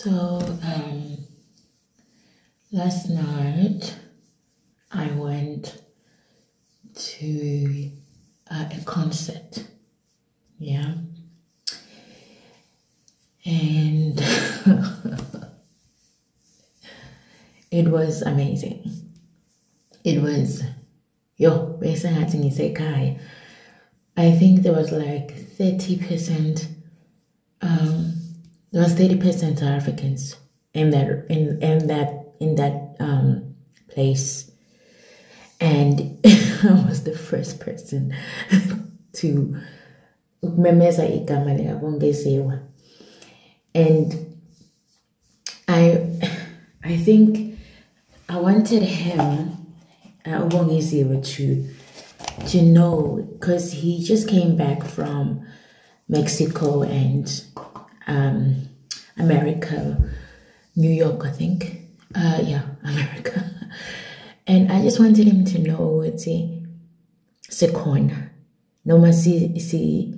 So, um, last night I went to uh, a concert. Yeah. And it was amazing. It was, yo, basically. I think there was like 30%, um, there was 30% Africans in that, in, in that, in that, um, place. And I was the first person to ukumemeza igama likabongeziwe and I I think I wanted him uh, to to know because he just came back from Mexico and um, America, New York, I think. Uh, yeah, America. And I just wanted him to know it's a second. No see see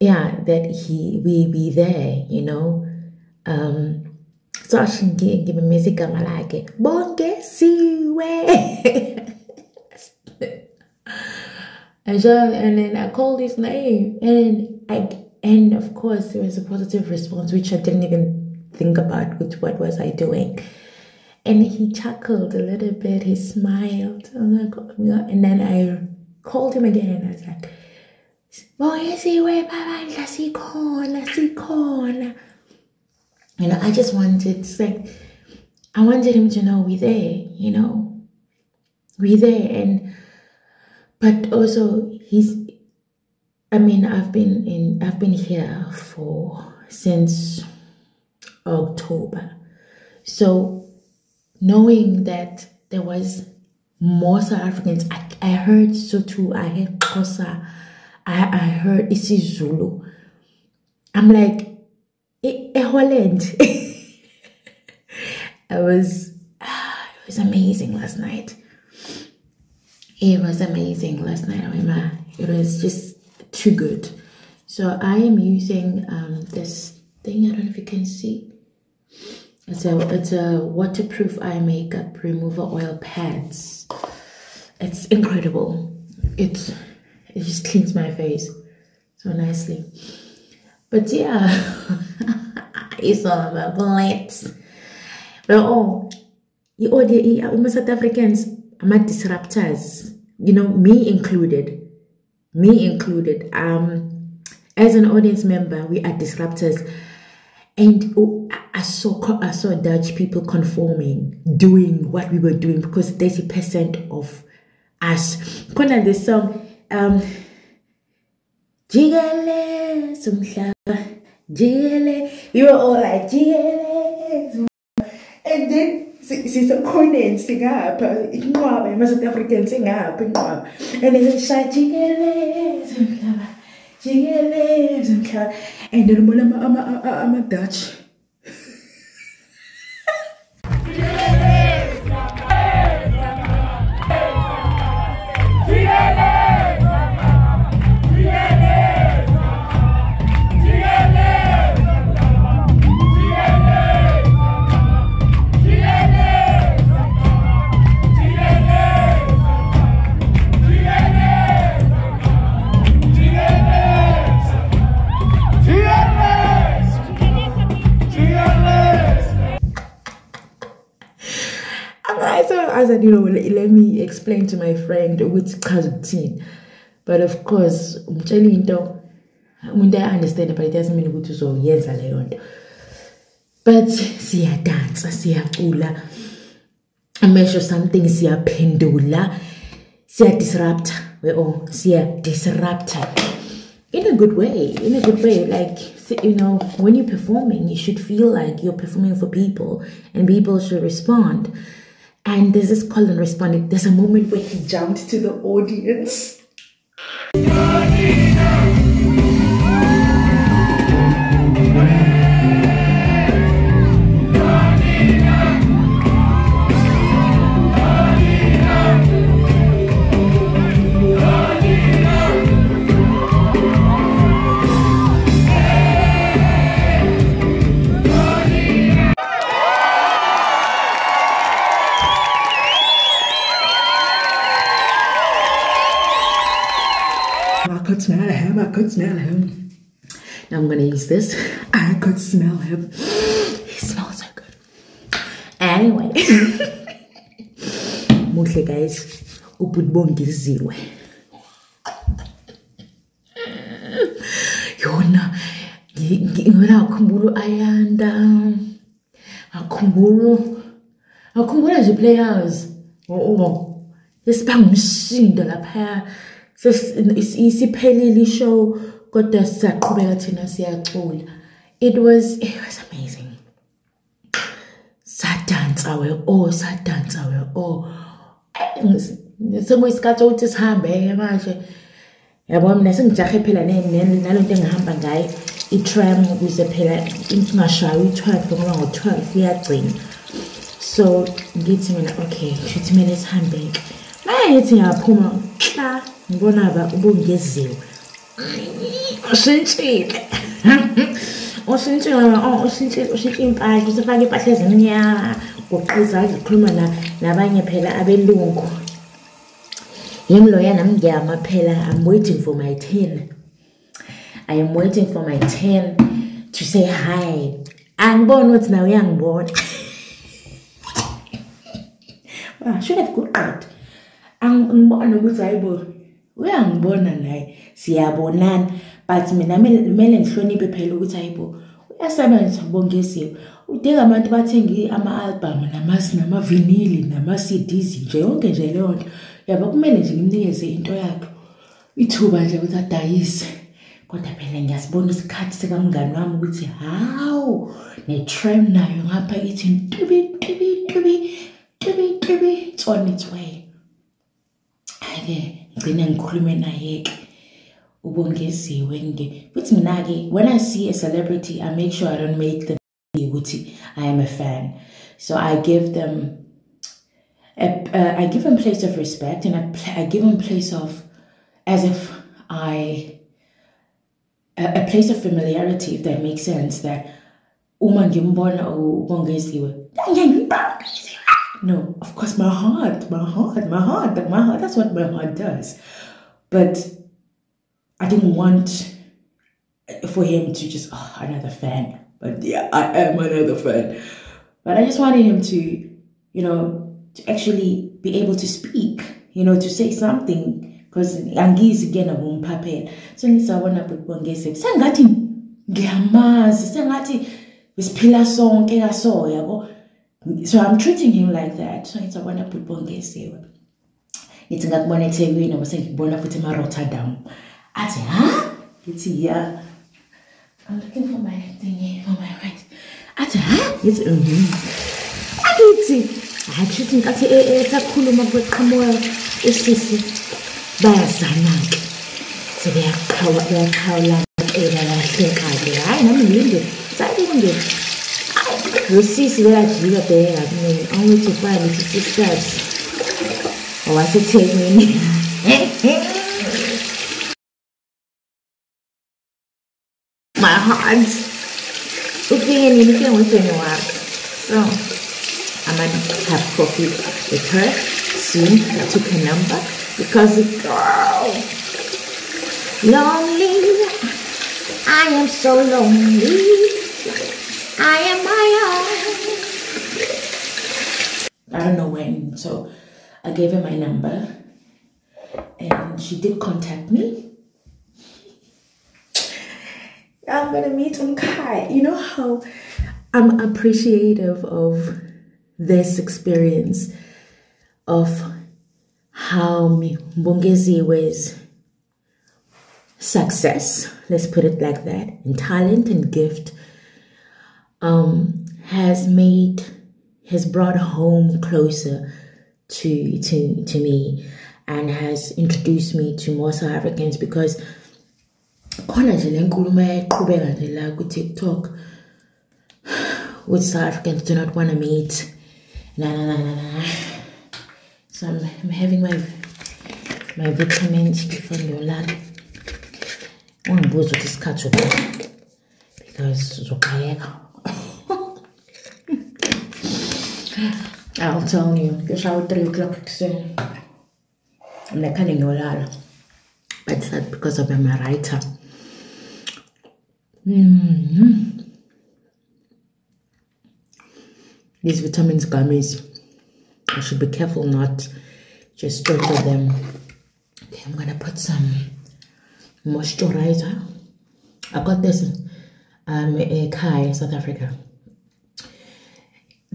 yeah, that he we be there, you know. Um so I should give, give him music I'm like it. Bongeziwe and so and then I called his name and I and of course there was a positive response which I didn't even think about which what was I doing. And he chuckled a little bit, he smiled. oh and then I called him again. I was like. You know, I just wanted like I wanted him to know we're there, you know. We're there and but also he's I mean I've been in I've been here for since October. So knowing that there was more South Africans, I, I heard Sotho, I heard Xhosa, I, I heard isiZulu. I'm like, e, Holland. I was, ah, it was amazing last night. It was amazing last night, Emma. It was just too good. So I am using um, this thing. I don't know if you can see. It's a it's a waterproof eye makeup remover oil pads. It's incredible. It's it just cleans my face so nicely. But yeah, it's all about bullets. But oh, you all the South Africans, I'm a disruptors. You know, me included. Me included. Um, as an audience member, we are disruptors. And oh, I saw I saw Dutch people conforming, doing what we were doing because 30% of us. Kona the song, um. We were all like Jigele. And then sisekhoneni singapha inqwaba ama-south african singapha inqwaba and sishaya jikele zimhlaba jikele zimhlaba and ubona ama-dutch you know, let me explain to my friend which cousin. But of course, you, umuntu understand but it doesn't mean ukuthi uzoyenza leyo nto. But siyadansa siyacula amesho something siyaphendula siyadisrupta. Or siyadisrupta. In a good way in a good way like you know when you're performing you should feel like you're performing for people and people should respond and there's this call and responding. There's a moment where he jumped to the audience. Could smell him. Now I'm gonna use this. I could smell him. He smells so good. Anyway, muhle guys, ubudibongeziwe. Yona, ngibona ngakhumbula ayanda. Ngakhumbula ngakhumbula nje players. Oh, oh. esibangumshindo lapha. Isiphelile ishow kodwa siyaqhubeka thina siyacula. It was it was amazing. Sadansa we oh sadansa we oh. Sekuyisikhathi ukuthi sihambe manje. Yabo mina sengijahe phela nalento engihamba ngayo i-tram ukuze phela ingashayi i-12 ngoba ngo-12 iyagcina. So ngithi mina okay shuthi kumele sihambe-ke. Maye ngithi ngiyaphuma xa ngibona ba ubungeziwe. Ushintshile. Ushintshile oh ushintshile ushintshe impahla usefake impahla ezimnyama uqiza ukhuluma nabanye phela abelungu. Yimi loya nami ngiyama phela I'm waiting for my 10. I am waiting for my 10 to say hi. Angibona ukuthi nawe uyangibona. I should have good qed. Angibona ukuthi hayibo uyangibona naye siyabonana. But mina kumele ngihloniphe phela ukuthi hayibo uyasebenza bongeziwe udinga abantu bathenge ama-album namavinili nama-CDs nje yonke nje leyo nto. Yabo kumele nje ngimnikeze into yakhe. Ithuba nje ukuthi adayise. Kodwa phela ngiyasibona isikhathi sikamngani wami ukuthi hawu ne-tram nayo ngapha ithi ntubi ntubi ntubi ntubi ntubi it's on way ngikhulume naye-ke ubongeziwe nge futhi mina-ke when i see a celebrity i make sure i don't make them ukuthi i am a fan. So i give them a, uh, i give them place of respect and I, I give them place of as if i a, a place of familiarity if that makes sense that uma ngimbona ubongeziwe no of course my heart my heart my heart my heart that's what my heart does but I didn't want for him to just, oh, another fan. But yeah, I am another fan. But I just wanted him to, you know, to actually be able to speak, you know, to say something. Because angizi again abumphaphela. So ngisabona bubongeze. Sengathi ngiyamazi, sengathi besiphila sonke kaso yabo. So I'm treating him like that. So it's a ngisabona bubongeziwe. Ngithi ngakubona eThekwini bese ngikubona futhi eMarotterdam. athi ha ngithi ya I'm looking for my thingy for my right. Athi ha ngithi mhm akithi achithi nkathi esakhuluma kweqhamuka usisi bayazana-ke sebeyaqhawa beyaqhawula ela lahleka-ke hhayi nami ngilinde salinde losisi beyajika bheka kumina angithi ufana lesi sisters owasethekwini my heart. Looking and looking with anyone. So I'm gonna have coffee with her soon. I took her number because it girl lonely. I am so lonely. I am my own. I don't know when, so I gave her my number and she did contact me I'm gonna meet Umkai. You know how I'm appreciative of this experience of how Mbongeziwe's success, let's put it like that, and talent and gift um, has made, has brought home closer to, to, to me and has introduced me to more South Africans because khona nje le nkulumo eyayiqhubeka nje la ku-tiktok which south africans do not want to meet. Na na na na na. So I'm, I'm having my my vitamins before ngiyolala ungibuza ukuthi isikhathi because uzoqayeka I'll tell you, kushaya u-three o'clock ekuseni mina khane ngiyolala but that's because of I'm a writer. Mm -hmm. These vitamins gummies, I should be careful not just sprinkle them. Okay, I'm gonna put some moisturizer. I got this um in Kai, South Africa.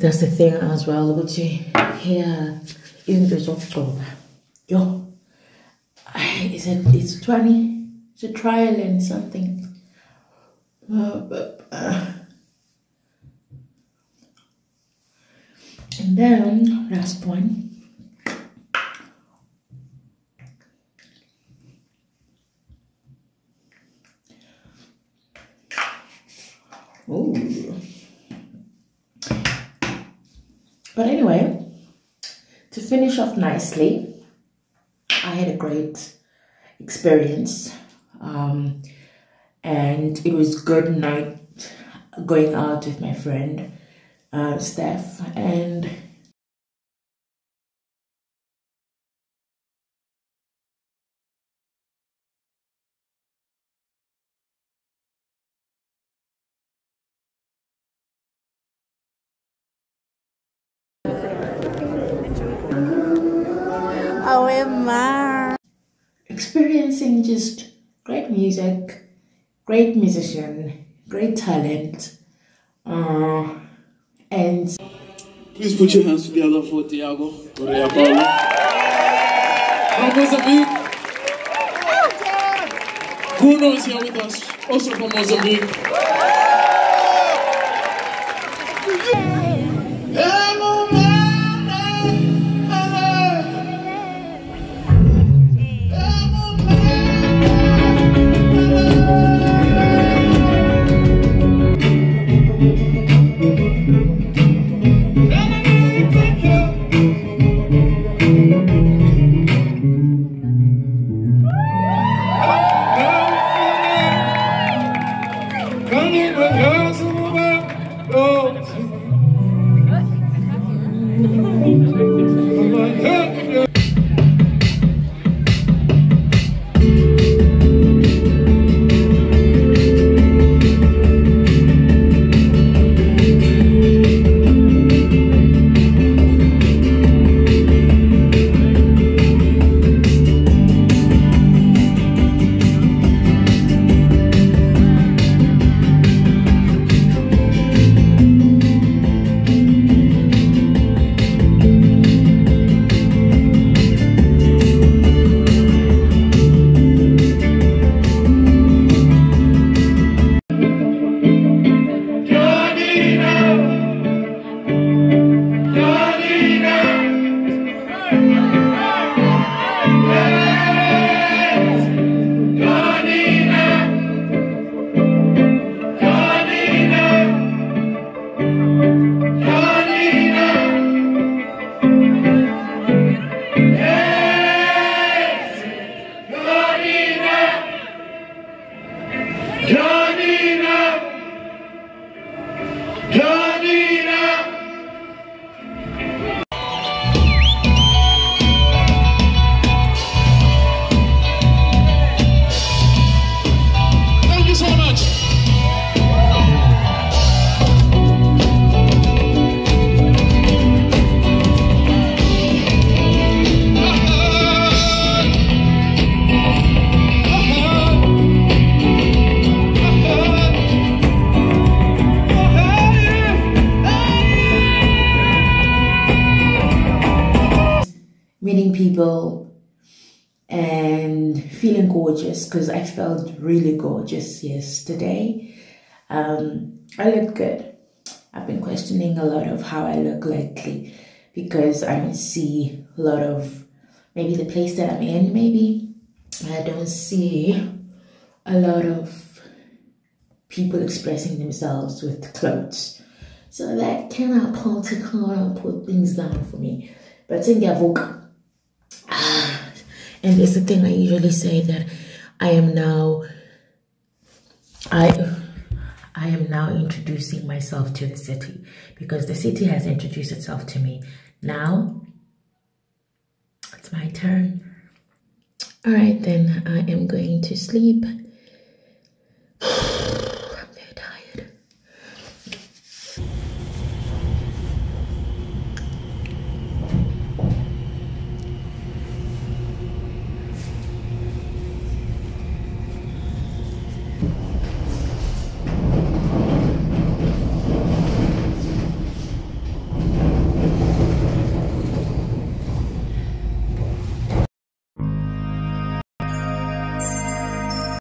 That's the thing as well, which here in the Zoktober. Yo, is it it's 20 it's a trial and something uh, uh, and then last one Oh. But anyway, to finish off nicely, I had a great experience. Um, and it was good night going out with my friend uh, Steph and Experiencing just great music, great musician, great talent, uh, and Please put your hands together for Tiago Correa Paulo. Mozambique. Bruno is here with us, also from Mozambique. And feeling gorgeous because I felt really gorgeous yesterday. Um, I look good. I've been questioning a lot of how I look lately because I don't see a lot of maybe the place that I'm in, maybe I don't see a lot of people expressing themselves with clothes. So that kind of put things down for me. But in vocal and it's the thing I usually say that I am now I I am now introducing myself to the city because the city has introduced itself to me. Now it's my turn. All right, then I am going to sleep.